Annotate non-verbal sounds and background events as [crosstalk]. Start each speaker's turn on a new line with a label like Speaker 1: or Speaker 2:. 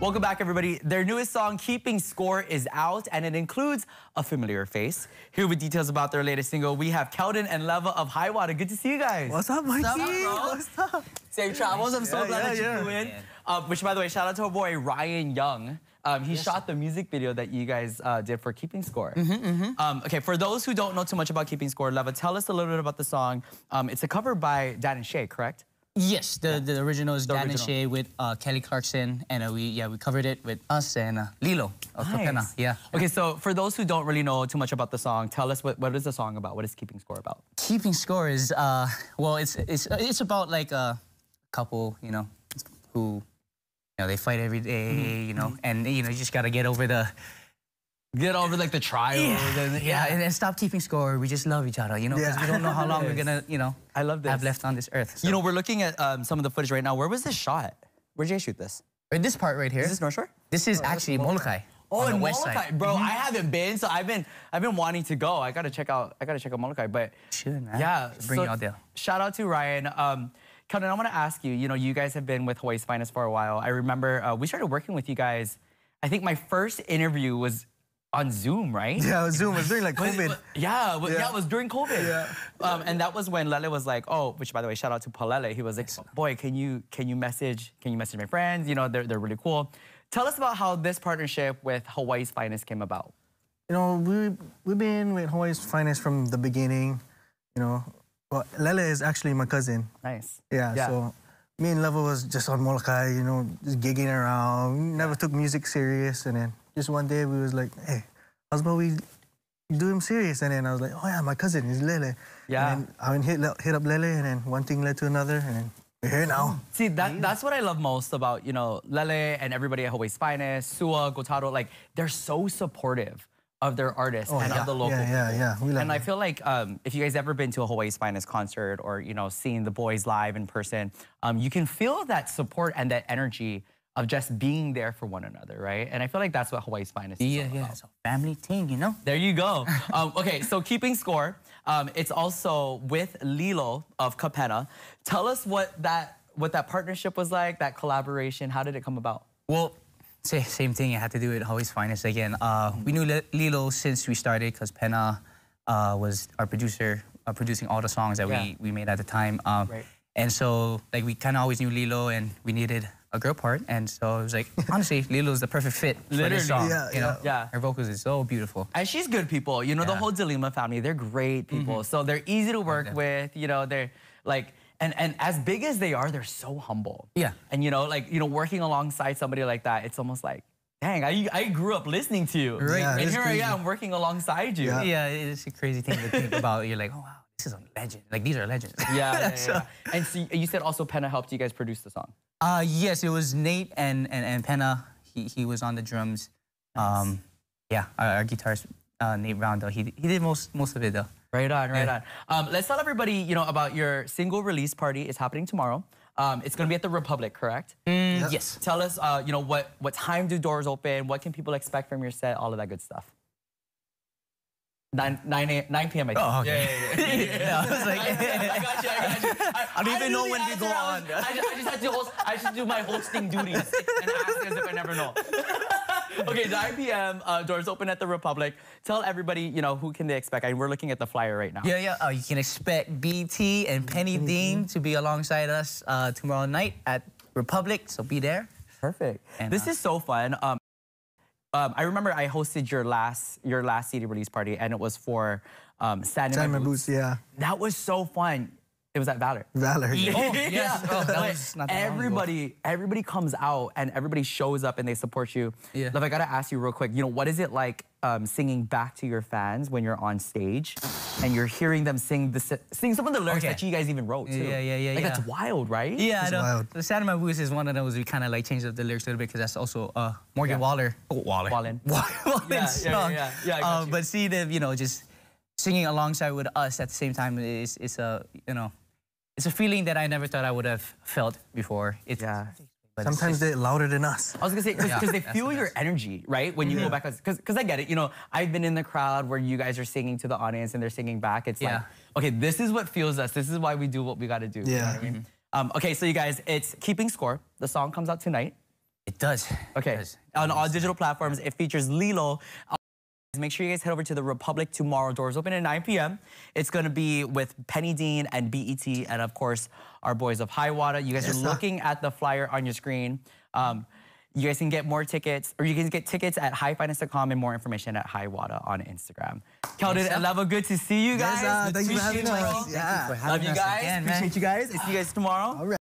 Speaker 1: Welcome back, everybody. Their newest song, Keeping Score, is out, and it includes a familiar face. Here with details about their latest single, we have Keldon and Leva of High Watah. Good to see you guys.
Speaker 2: What's up, Mikey?
Speaker 1: What's up, bro?
Speaker 2: What's up?
Speaker 1: Safe travels. I'm so
Speaker 2: Yeah,
Speaker 1: glad
Speaker 2: yeah,
Speaker 1: that you
Speaker 2: yeah.
Speaker 1: flew in. Uh, which, by the way, shout out to our boy Ryan Young. Um, he shot the music video that you guys uh, did for Keeping Score.
Speaker 2: Mm-hmm,
Speaker 1: Um, okay, for those who don't know too much about Keeping Score, Leva, tell us a little bit about the song. Um, it's a cover by Dan and Shay, correct?
Speaker 3: Yes, the, the original is
Speaker 1: The
Speaker 3: Dan and. Shay with uh, Kelly Clarkson, and uh, we yeah we covered it with us and uh, Lilo.
Speaker 1: Nice.
Speaker 3: Yeah.
Speaker 1: Okay, so for those who don't really know too much about the song, tell us what, what is the song about? What is Keeping Score about?
Speaker 3: Keeping score is uh well it's it's it's about like a couple you know who you know they fight every day,
Speaker 1: Mm-hmm.
Speaker 3: you know and you know you just gotta get over the
Speaker 1: Get over like the trials. and-
Speaker 3: yeah and then stop keeping score. We just love each other, you know, because
Speaker 2: Yeah.
Speaker 3: we don't know how long we're gonna you know
Speaker 1: I love this.
Speaker 3: have left on this earth. So.
Speaker 1: You know, we're looking at um, some of the footage right now. Where was this shot? Where'd you guys shoot this?
Speaker 3: Right, this part right here.
Speaker 1: Is this North Shore?
Speaker 3: This is actually Molokai.
Speaker 1: Oh, in
Speaker 3: west
Speaker 1: Molokai,
Speaker 3: side.
Speaker 1: bro. I haven't been, so I've been I've been wanting to go. I gotta check out I gotta check out Molokai, but
Speaker 3: Should, man.
Speaker 1: yeah,
Speaker 3: Should bring you out there.
Speaker 1: Shout out to Ryan. Um, Keldon, I want to ask you. You know, you guys have been with Hawaii's Finest for a while. I remember uh, we started working with you guys. I think my first interview was on Zoom, right?
Speaker 2: Yeah, Zoom. It was during like [laughs] COVID.
Speaker 1: yeah, yeah,
Speaker 2: Yeah.
Speaker 1: it was during COVID.
Speaker 2: Yeah.
Speaker 1: Um, and that was when Lele was like, oh, which by the way, shout out to Palele. He was like, boy, can you can you message can you message my friends? You know, they're they're really cool. Tell us about how this partnership with Hawaii's Finest came about.
Speaker 2: You know, we we've been with Hawaii's finest from the beginning. You know, well, Lele is actually my cousin.
Speaker 1: Nice.
Speaker 2: Yeah, yeah. so me and Leva was just on Molokai, you know, just gigging around. Never took music serious, and then just one day we was like, hey, how's about we do him serious? And then I was like, oh yeah, my cousin is Lele.
Speaker 1: Yeah.
Speaker 2: And then I went hit hit up Lele, and then one thing led to another, and then we're here now.
Speaker 1: See, that, that's what I love most about, you know, Lele and everybody at Hawaii's Finest, Sua, Gotaro, like, they're so supportive of their artists and
Speaker 2: Oh, yeah.
Speaker 1: of the local
Speaker 2: Yeah, yeah,
Speaker 1: people.
Speaker 2: yeah.
Speaker 1: And I feel like um, if you guys ever been to a Hawaii's Finest concert or, you know, seeing the boys live in person, um, you can feel that support and that energy of just being there for one another, right? And I feel like that's what Hawaii's Finest is
Speaker 3: Yeah,
Speaker 1: all
Speaker 3: yeah.
Speaker 1: about.
Speaker 3: It's a family thing, you know.
Speaker 1: There you go. [laughs] Um, okay, so keeping score, um, it's also with Lilo of Kapena. Tell us what that what that partnership was like, that collaboration. How did it come about?
Speaker 3: Well, sa- same thing. I had to do it Hawaii's Finest again. Uh, we knew Lilo since we started because Penna uh, was our producer, uh, producing all the songs that
Speaker 1: Yeah.
Speaker 3: we, we made at the time. Um,
Speaker 1: Right.
Speaker 3: And so, like, we kind of always knew Lilo, and we needed a girl part. And so it was like, honestly, [laughs] Lilo's the perfect fit for this song.
Speaker 2: Yeah,
Speaker 3: you know?
Speaker 1: yeah.
Speaker 3: Her vocals is so beautiful.
Speaker 1: And she's good people. You know, the whole Delima family, they're great mm-hmm. people. So they're easy to work with. You know, they're like, and, and as big as they are, they're so humble.
Speaker 3: Yeah.
Speaker 1: And you know, like, you know, working alongside somebody like that, it's almost like, dang, I, I grew up listening to you.
Speaker 3: Right. Yeah,
Speaker 1: and here
Speaker 2: crazy.
Speaker 1: I am working alongside you.
Speaker 2: Yeah.
Speaker 3: Yeah, it's a crazy thing to think about. You're like, oh, wow, this is a legend. Like, these are legends.
Speaker 1: Yeah, yeah, [laughs] yeah, yeah. And so you said also Penna helped you guys produce the song.
Speaker 3: Uh, yes, it was Nate and, and, and Penna. He, he was on the drums. Um, yeah, our, our guitarist, uh, Nate Brown, though, he, he did most, most of it, though.
Speaker 1: Right on, right on. Um, let's tell everybody, you know, about your single release party. It's happening tomorrow. Um, it's gonna be at the Republic, correct?
Speaker 3: Mm, Yes.
Speaker 1: Tell us, uh, you know, what what time do doors open? What can people expect from your set? All of that good stuff. 9, 9, a, 9 p.m. I think.
Speaker 3: Oh, okay.
Speaker 1: Yeah, yeah, yeah. [laughs]
Speaker 3: Yeah, I was like- [laughs]
Speaker 1: I got you, I got you. I,
Speaker 3: I don't even
Speaker 1: knew
Speaker 3: know when we go
Speaker 1: was-
Speaker 3: on.
Speaker 1: I just, I just had to host, I should do my hosting duties and ask as if I never know. [laughs] okay, 9 p.m. Uh, doors open at the Republic. Tell everybody, you know, who can they expect? I, we're looking at the flyer right now.
Speaker 3: Yeah, yeah. Uh, you can expect BT and Penny Dean to be alongside us uh, tomorrow night at Republic, so be there.
Speaker 1: Perfect.
Speaker 3: And,
Speaker 1: this
Speaker 3: uh,
Speaker 1: is so fun. Um, um, I remember I hosted your last your last CD release party, and it was for um, Stand in
Speaker 2: Time
Speaker 1: My Boots.
Speaker 2: boots, yeah.
Speaker 1: That was so fun. It was at Valor.
Speaker 2: Valor.
Speaker 3: Oh,
Speaker 1: Yeah.
Speaker 3: yes. [laughs] Oh, that was not that long ago.
Speaker 1: everybody, everybody comes out and everybody shows up and they support you.
Speaker 3: Yeah.
Speaker 1: Love, I gotta ask you real quick. You know, what is it like um, singing back to your fans when you're on stage and you're hearing them sing the sing some of the lyrics
Speaker 3: Okay.
Speaker 1: that you guys even wrote too?
Speaker 3: Yeah, yeah, yeah,
Speaker 1: Like
Speaker 3: yeah.
Speaker 1: that's wild, right?
Speaker 3: Yeah, I
Speaker 2: It's
Speaker 3: know.
Speaker 2: wild.
Speaker 3: The Sound of My Boots is one of those we kind of like changed up the lyrics a little bit because that's also uh, Morgan
Speaker 1: Yeah.
Speaker 3: Waller. Oh, Waller.
Speaker 1: Wallen.
Speaker 3: Wallen's [laughs]
Speaker 1: Yeah, yeah,
Speaker 3: song.
Speaker 1: yeah, yeah, I got
Speaker 3: Uh,
Speaker 1: you.
Speaker 3: but see them, you know, just singing alongside with us at the same time is is a you know, it's a feeling that I never thought I would have felt before. It's,
Speaker 1: Yeah.
Speaker 3: but it's
Speaker 2: Sometimes
Speaker 3: just-
Speaker 2: they're louder than us.
Speaker 1: I was gonna say because
Speaker 3: Yeah,
Speaker 1: they
Speaker 3: that's
Speaker 1: feel your energy, right? When you go back, because because I get it. You know, I've been in the crowd where you guys are singing to the audience and they're singing back. It's like, okay, this is what fuels us. This is why we do what we got to do. You know
Speaker 2: Yeah.
Speaker 1: what I mean? Um, okay, so you guys, it's keeping score. The song comes out tonight.
Speaker 3: it does.
Speaker 1: Okay.
Speaker 3: It does.
Speaker 1: On all digital platforms, it features Lilo. Make sure you guys head over to the Republic tomorrow. Doors open at 9 p.m. It's going to be with Penny Dean and BET, and of course, our boys of High Watah. You guys
Speaker 2: Yes,
Speaker 1: are
Speaker 2: sir.
Speaker 1: looking at the flyer on your screen. Um, you guys can get more tickets, or you can get tickets at highfinance.com and more information at High Watah on Instagram. Keldon
Speaker 3: sir.
Speaker 1: and Leva, good to see you guys.
Speaker 2: Yes, uh, thank you for
Speaker 1: Appreciate
Speaker 2: having
Speaker 1: you.
Speaker 2: us. Yeah.
Speaker 3: for
Speaker 1: Love
Speaker 3: having
Speaker 1: you guys.
Speaker 3: again, man.
Speaker 1: Appreciate you guys. I see you guys tomorrow.
Speaker 2: All right.